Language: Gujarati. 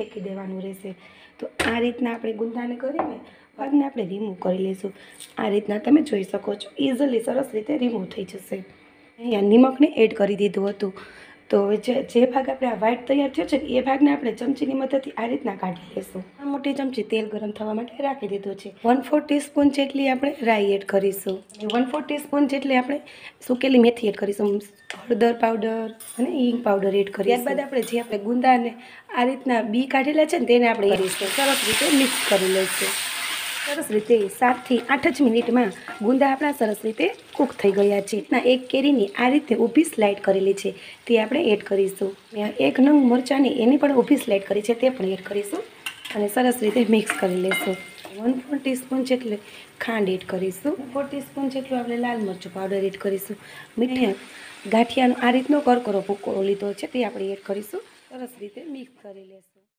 ફેંકી દેવાનું રહેશે. તો આ રીતના આપણે ગુંદાને કરીને ભાગને આપણે રિમૂવ કરી લઈશું. આ રીતના તમે જોઈ શકો છો. ઇઝીલી સરસ રીતે રિમૂવ થઈ જશે. અહીંયા નિમકને એડ કરી દીધું હતું. તો જે જે ભાગ આપણે આ વ્હાઈટ તૈયાર થયો છે એ ભાગને આપણે ચમચીની મદદથી આ રીતના કાઢી લઈશું. આ મોટી ચમચી તેલ ગરમ થવા માટે રાખી દીધું છે. વન ફોર ટીસ્પૂન જેટલી આપણે રાઈ એડ કરીશું. વન ફોર ટીસ્પૂન જેટલી આપણે સુકેલી મેથી એડ કરીશું. હળદર પાવડર અને હિંગ પાવડર એડ કરીએ ત્યારબાદ આપણે જે આપણે ગુંદાને આ રીતના બી કાઢેલા છે ને તેને આપણે સરસ રીતે મિક્સ કરી લઈશું. સરસ રીતે સાતથી આઠ જ મિનિટમાં ગુંદા આપણા સરસ રીતે કૂક થઈ ગયા છે. ના, એક કેરીની આ રીતે ઊભી સ્લાઇડ કરેલી છે. તે આપણે એડ કરીશું. એક નંગ મરચાંની એની પણ ઊભી સ્લાઇડ કરી છે, તે પણ એડ કરીશું અને સરસ રીતે મિક્સ કરી લઈશું વન ફોર ટીસ્પૂન જેટલી ખાંડ એડ કરીશું. ફોર ટીસ્પૂન જેટલું આપણે લાલ મરચું પાવડર એડ કરીશું. મીઠા ગાંઠિયાનો આ રીતનો કરકરો ભૂકો લીધો છે, તે આપણે એડ કરીશું. સરસ રીતે મિક્સ કરી લઈશું